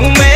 un mes.